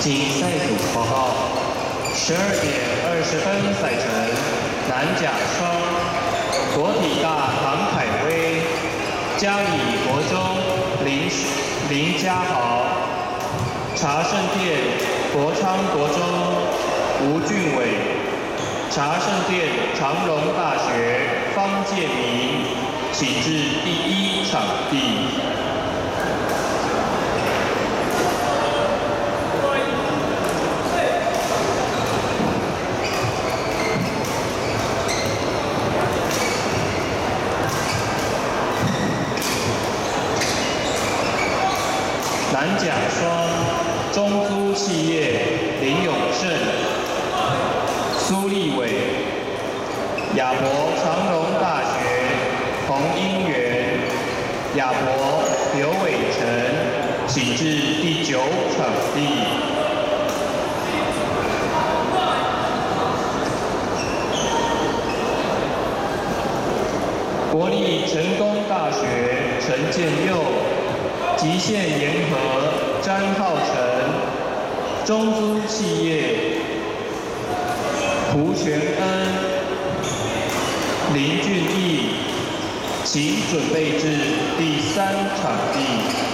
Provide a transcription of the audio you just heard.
请赛组报告。十二点二十分赛程，男甲双，国体大唐凯威，嘉里国中林林家豪，茶圣殿国昌国中吴俊伟，茶圣殿长荣大学方建明，请至第一场地。甲双中租企业林永胜、苏立伟，亚博长荣大学洪英元，亚博刘伟成，请至第九场地。国立成功大学陈建佑。极限联合张浩成，中租企业胡全恩、林俊义，请准备至第三场地。